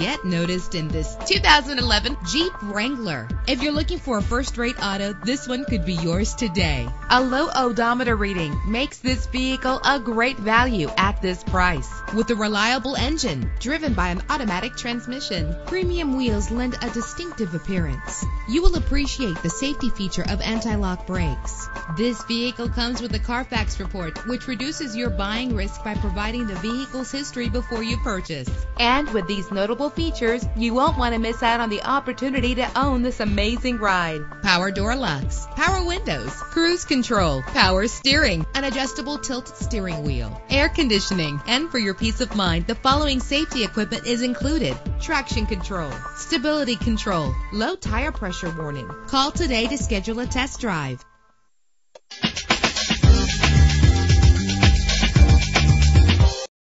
Get noticed in this 2011 Jeep Wrangler. If you're looking for a first-rate auto, this one could be yours today. A low odometer reading makes this vehicle a great value at this price. With a reliable engine driven by an automatic transmission, premium wheels lend a distinctive appearance. You will appreciate the safety feature of anti-lock brakes. This vehicle comes with a Carfax report, which reduces your buying risk by providing the vehicle's history before you purchase. And with these notable features, you won't want to miss out on the opportunity to own this amazing ride. Power door locks, power windows, cruise control, power steering, an adjustable tilt steering wheel, air conditioning, and for your peace of mind, the following safety equipment is included. Traction control, stability control, low tire pressure warning. Call today to schedule a test drive.